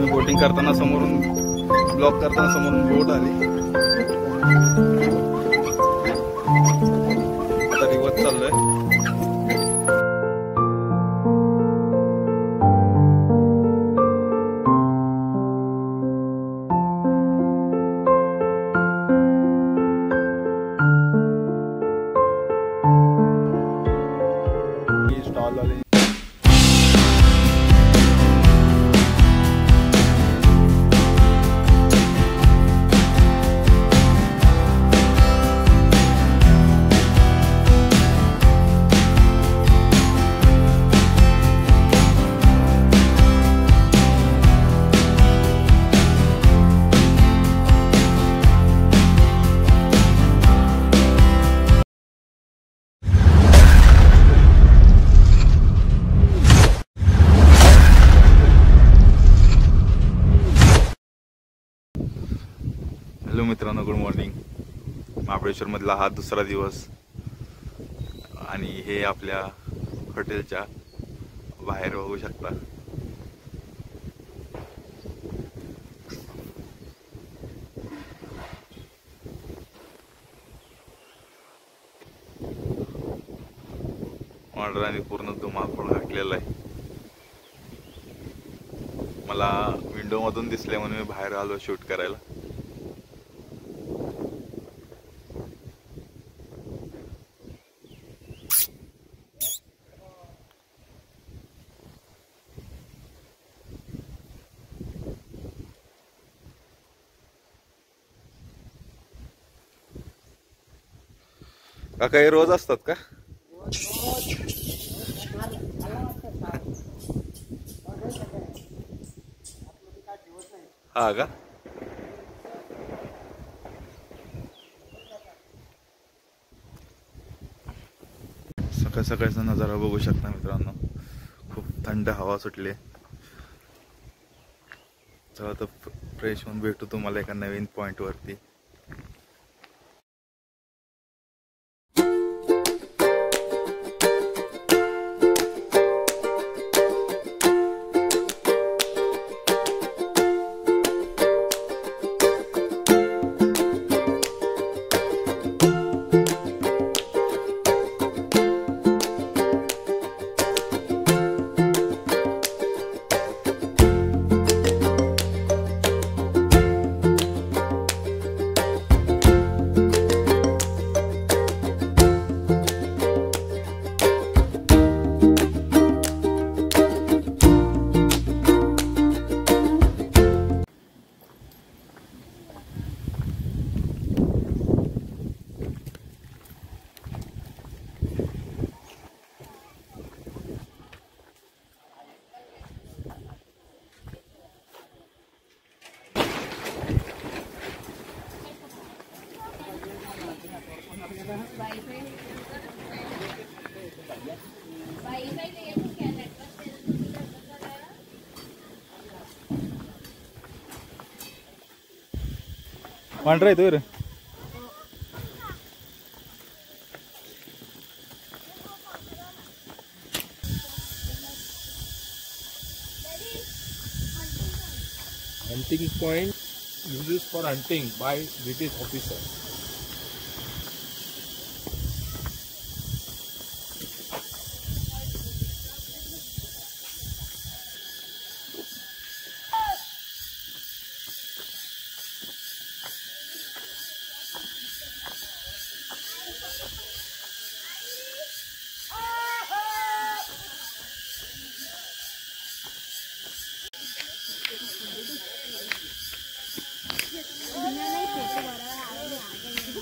आम्ही बोटिंग करताना समोरून ब्लॉक करताना समोरून बोट आली. मधला हा दुसरा दिवस. आणि हे आपल्या हॉटेलच्या बाहेर बघू शकता. ऑर्डराने पूर्ण धुमाकूळ घातलेला आहे. मला विंडोमधून दिसल्या दिसले म्हणून मी बाहेर आलो शूट करायला. काका हे रोज असतात का? हा का? सकाळ सकाळचा नजारा बघू शकता मित्रांनो. खूप थंड हवा सुटली. चला तर फ्रेश होऊन भेटू तुम्हाला एका नवीन पॉइंट पांढरा येतो रे Hunting point used for hunting by British officer.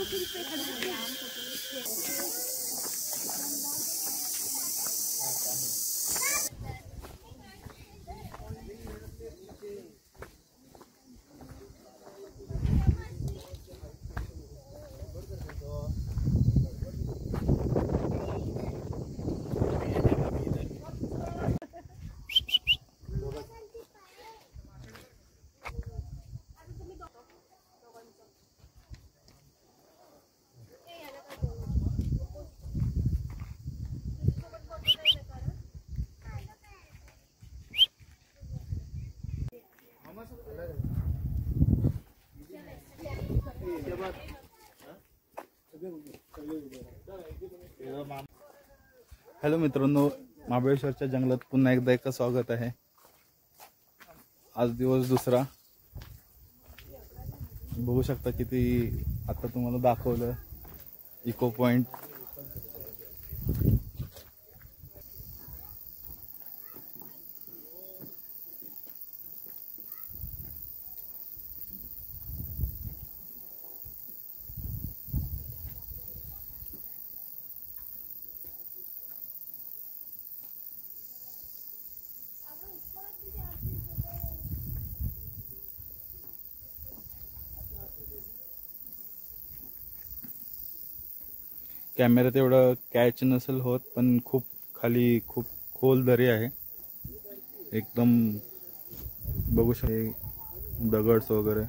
cooking fish. Hello मित्रांनो महाबळेश्वरच्या जंगलात पुन्हा एकदा एक स्वागत आहे. आज दिवस दुसरा. बघू शकता किती आता तुम्हाला दाखवलं. इको पॉइंट कॅमेऱ्यात एवढं कॅच नसेल होत पण खूप खाली खूप खोल दरी आहे. एकदम बघू शकते दगड्स वगैरे.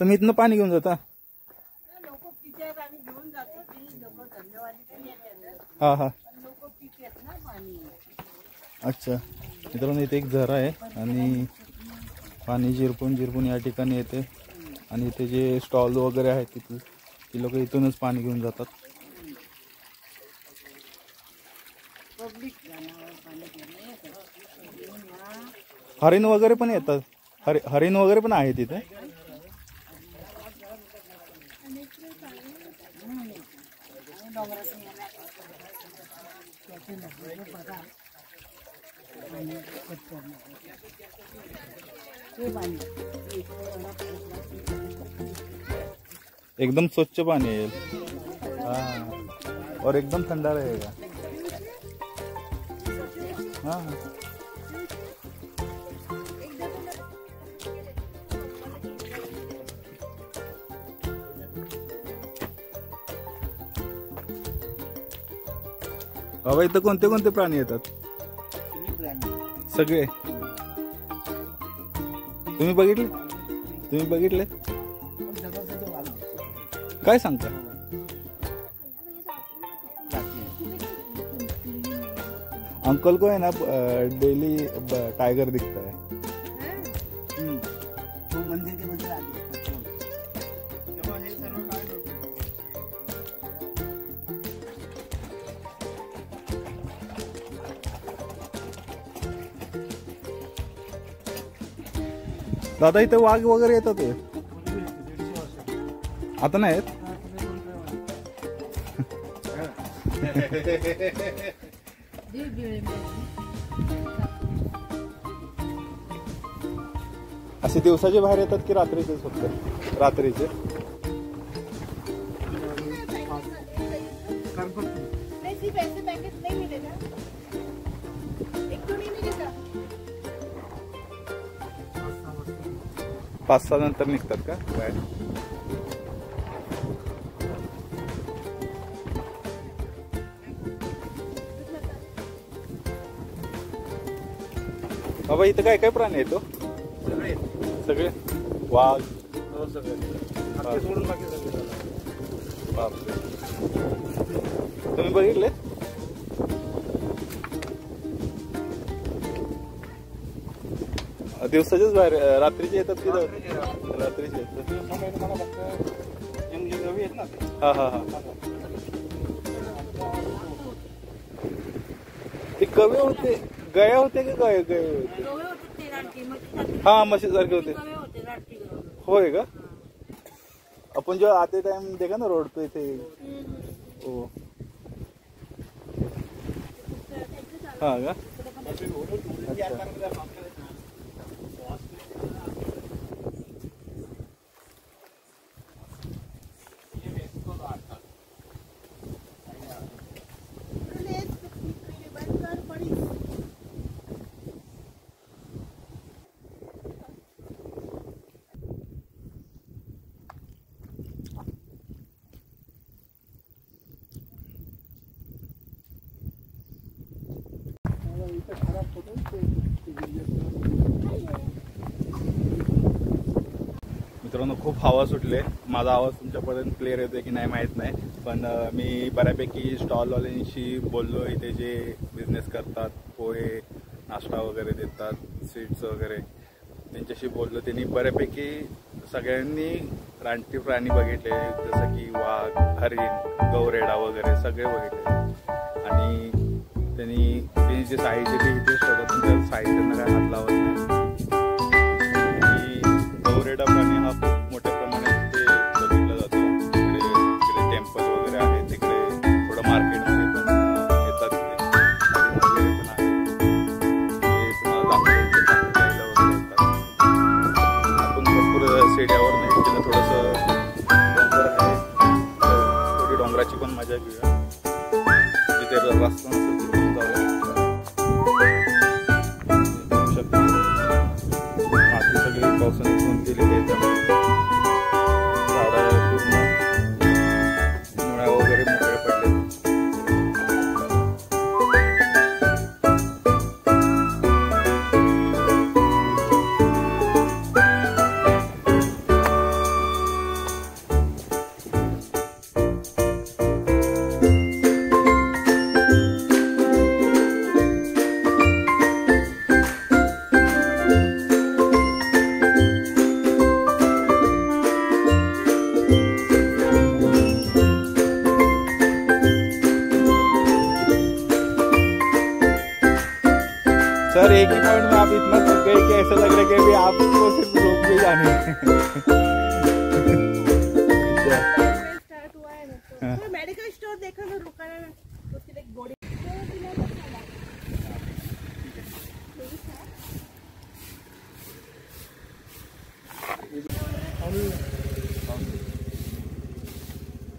तुम्ही इथनं पाणी घेऊन जाता? हा हा. अच्छा. मित्रांनो इथे एक झरा आहे आणि पाणी जिरपून जिरपून या ठिकाणी येते. आणि इथे जे स्टॉल वगैरे आहेत तिथे ती लोक इथूनच पाणी घेऊन जातात. हरिण वगैरे पण येतात. हरि हरिण वगैरे पण आहे. तिथे ते एकदम स्वच्छ पाणी येईल हां. और एकदम थंडा रहेगा. हां. बाबा इथं कोणते कोणते प्राणी येतात? सगळे. तुम्ही बघितले? तुम्ही बघितले? काय सांगता? अंकल को है ना डेली टायगर दिखता है. दादा इथे वाघ वगैरे येतात आता नाही असे दिवसाचे बाहेर येतात की रात्रीचे फक्त? रात्रीचे. पाच सहा नंतर निघतात का? बाहेर बाबा इथं काय काय प्राणी येतो सगळे वाघ. सोडून बाकी सगळे. तुम्ही बघितले दिवसाचेच बाहेर रात्रीचे येतात की रात्रीचे येतात. ना ते हा हा हा. ते कवे होते गया होते की गय गय होते? हा म्हशीसारखे होते. होते होय का? आपण जेव्हा आते टाइम देखा ना रोड पे थे ओ हो. हा का? मित्रांनो खूप हवा सुटले. माझा आवाज तुमच्यापर्यंत क्लिअर येतोय की नाही माहीत नाही. पण मी बऱ्यापैकी स्टॉलवाल्यांशी बोललो. इथे जे बिझनेस करतात पोहे नाश्ता वगैरे देतात स्वीट्स वगैरे त्यांच्याशी बोललो. त्यांनी बऱ्यापैकी सगळ्यांनी रानटी प्राणी बघितले. जसं की वाघ हरिण गौरेडा वगैरे सगळे बघितले. आणि त्यांनी त्यांनी जे साहित्य ते इथे शोधत पण त्या साहित्यांना काय हात लावत नाही. गौरेडा प्राणी हा खूप मोठ्या प्रमाणात ते बघितला जातो. तिकडे तिकडे टेम्पल वगैरे आहे तिकडे थोडं मार्केटमध्ये पण येतात तिथे. वगैरे पण आहे. ते तुम्हाला दाखवेल द्यायला वगैरे येतात. आपण भरपूर सेड्यावर नाही तिला थोडंसं डोंगर आहे. थोडी डोंगराची पण मजा घेऊया. तिथे रस्ता Wilson, and Billy Latham. एक ही पॉइंट में आप इतना थक गए कि ऐसा लग रहा है कि अभी आपको सिर्फ रोक में जाने हैं। अच्छा, स्टार्ट हुआ है ना तो हाँ। तो मेडिकल स्टोर देखा ना रुका ना तो फिर एक गोड़ी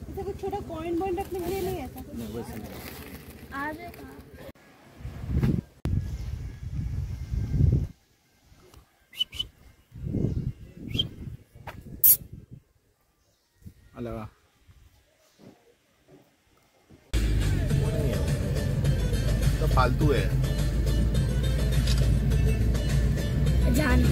ऐसा कुछ छोटा कॉइन बॉइंट रखने के लिए नहीं है ऐसा आज है कहाँ? जान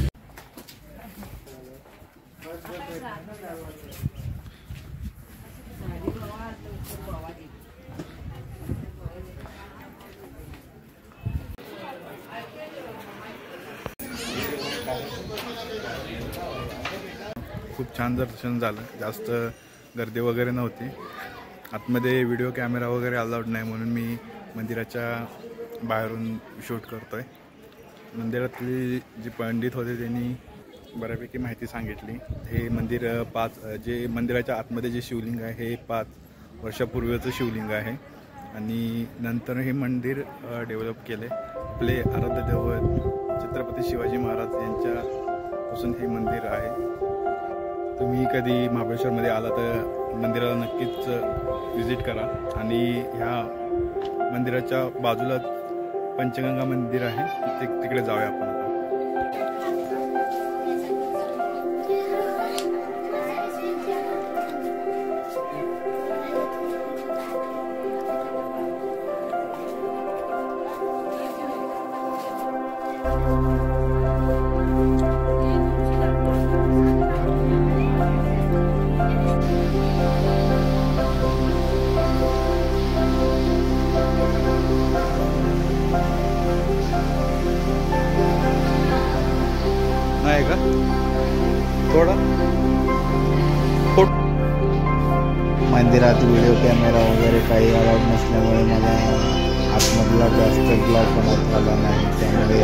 खूप छान दर्शन झालं. जास्त गर्दी वगैरे नव्हती. आतमध्ये व्हिडिओ कॅमेरा वगैरे अलाउड नाही म्हणून मी मंदिराच्या बाहेरून शूट करतो आहे मंदिरातली जी पंडित होते त्यांनी बऱ्यापैकी माहिती सांगितली. हे मंदिर पाच जे मंदिराच्या आतमध्ये जे शिवलिंग आहे हे पाच वर्षापूर्वीचं शिवलिंग आहे. आणि नंतर हे मंदिर डेव्हलप केले. आपले आराध्य दैवत छत्रपती शिवाजी महाराज यांच्यापासून हे मंदिर आहे. तुम्ही कधी महाबळेश्वरमध्ये आला तर मंदिराला नक्कीच विजिट करा. आणि ह्या मंदिराच्या बाजूला पंचगंगा मंदिर आहे. ते तिकडे जाऊया आपण. मंदिरात व्हिडिओ कॅमेरा वगैरे काही अलाउड नसल्यामुळे मला आतमधला जास्त ब्लॉग बनवता आला नाही. त्यामुळे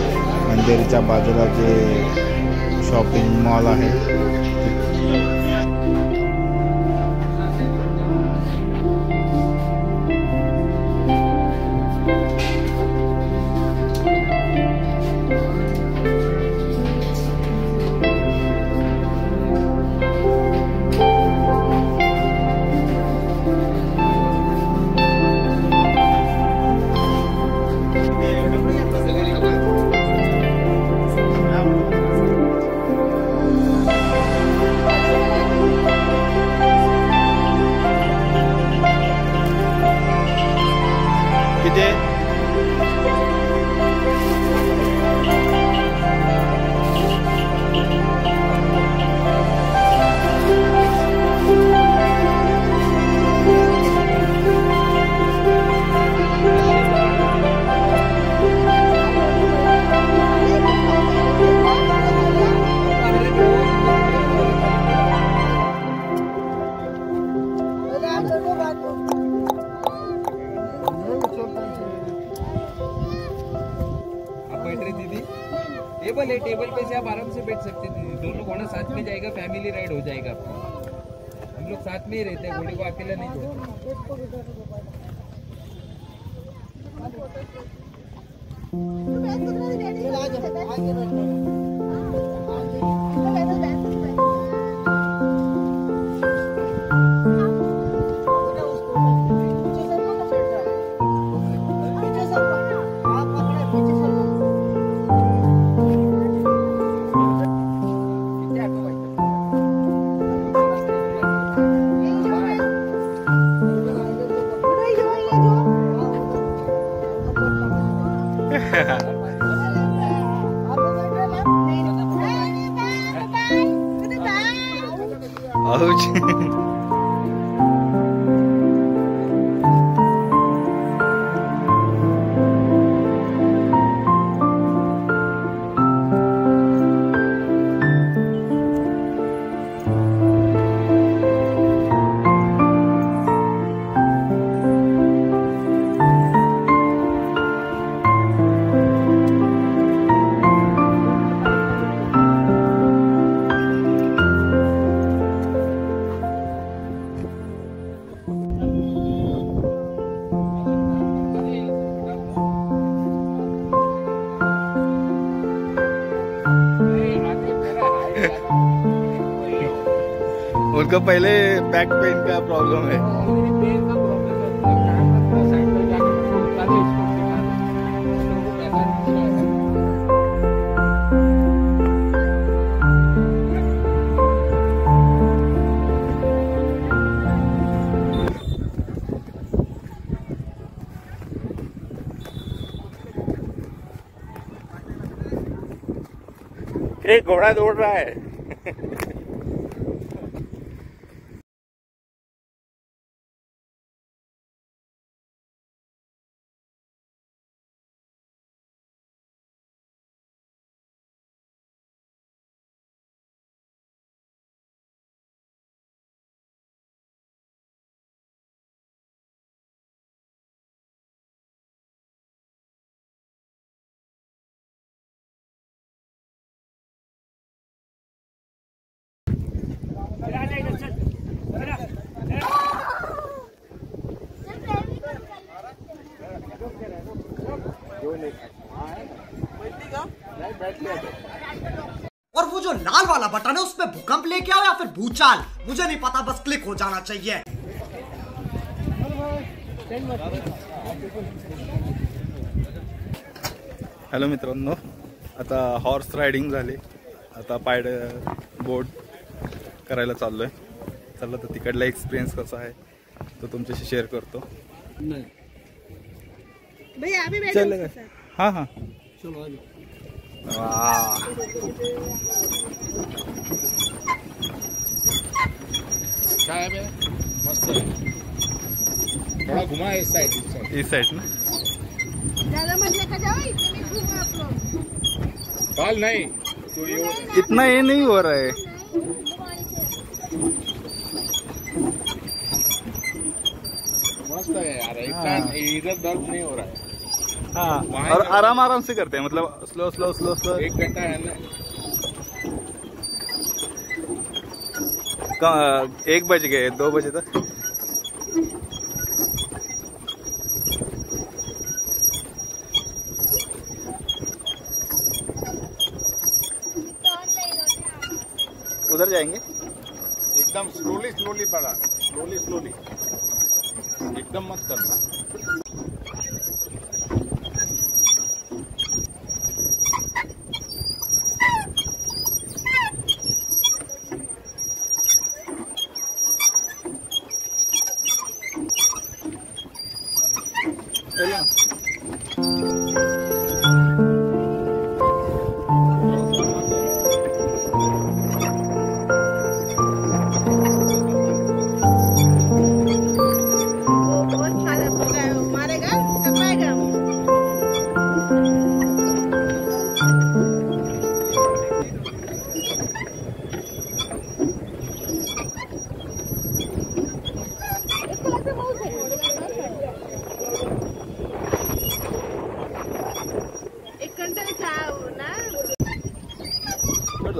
मंदिरच्या बाजूला जे शॉपिंग मॉल आहे बैठ रहे दीदी? टेबल है टेबल पे से आप आराम से बैठ सकते दीदी दोनों घोड़ा साथ में जाएगा फैमिली राइड हो जाएगा आपको। हम लोग साथ में ही रहते हैं, घोड़े को अकेला नहीं छोड़ते। coach. उनका पहले बैक पेन का प्रॉब्लम है। घोड़ा दौड़ रहा है। और वो जो लाल वाला बटन है उसमें भूकंप लेके आओ या फिर भूचाल? मुझे नहीं पता बस क्लिक हो जाना चाहिए। हॅलो मित्रांनो आता हॉर्स रायडिंग झाले. आता पायड बोट करायला चाललोय. चला तर तिकडला एक्सपिरियन्स कसा आहे तो तुमच्याशी शेअर करतो. भैया अभी बैठो चल हां हां. वाह क्या है बे? मस्त है थोड़ा घुमा इस साइड इस साइड इस साइड ना ज़्यादा मत लेकर जाओ इतने में घूमो आप लोग बाल नहीं तो ये इतना ये नहीं हो रहा है मस्त है यार इतना हाँ। इधर दर्द नहीं हो रहा है हाँ और आराम आराम से करते हैं मतलब स्लो स्लो स्लो स्लो एक घंटा है ना। एक बज गए दो बजे तक। उधर जाएँगे? एकदम स्लोली स्लोली पड़ा स्लोली स्लोली एकदम मत करना।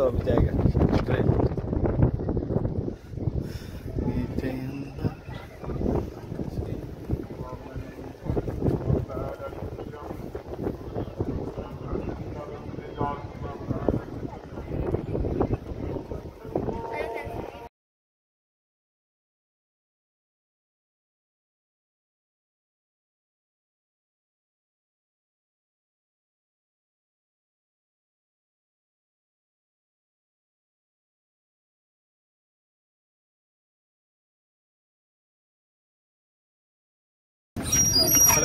up, Jack.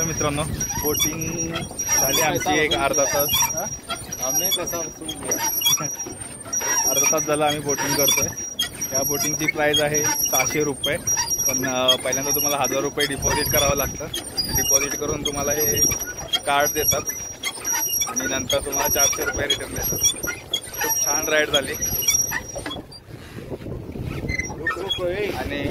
मित्रांनो बोटिंग झाली आमची एक अर्धा तास. हा? हमने कसा अर्धा तास झाला आम्ही बोटिंग करतोय. या बोटिंगची प्राईस आहे सहाशे रुपये. पण पहिल्यांदा तुम्हाला हजार रुपये डिपॉझिट करावं लागतं. डिपॉझिट करून तुम्हाला हे कार्ड देतात. आणि नंतर तुम्हाला चारशे रुपये रिटर्न देतात. खूप छान राईड झाली. आणि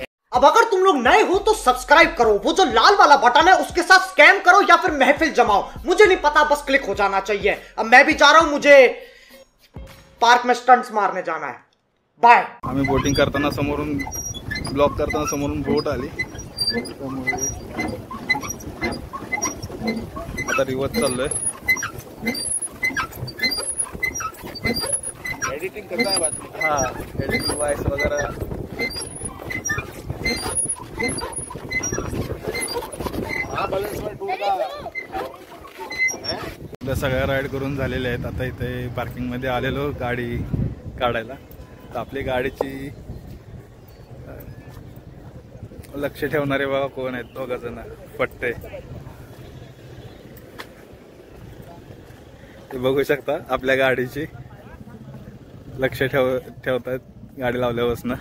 अब अगर तुम लोग नए हो तो सब्सक्राइब करो। वो जो लाल वाला बटन है उसके साथ स्कैम करो या फिर महफिल जमाओ। मुझे नहीं पता बस क्लिक हो जाना चाहिए। अब मैं भी जा रहा हूँ मुझे पार्क में स्टंट्स मारने जाना है। बाय आम्ही बोटिंग करताना समोरून ब्लॉक करताना समोरून बोट आली. आता रिवर्स चाललोय. एडिटिंग करता है बाद में हा. एडिटिंग वॉइस वगैरे. सगळ्या राईड करून झालेल्या आहेत. आता इथे पार्किंगमध्ये आलेलो गाडी काढायला. तर आपली गाडीची लक्ष ठेवणारे बाबा कोण आहेत. दोघा जण. पट्टे ते बघू शकता आपल्या गाडीची. लक्ष ठेव ठेवतायत. गाडी लावल्यापासून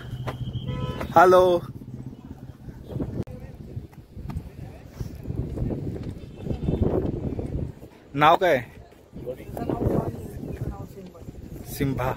हॅलो नाव काय? सिम्भा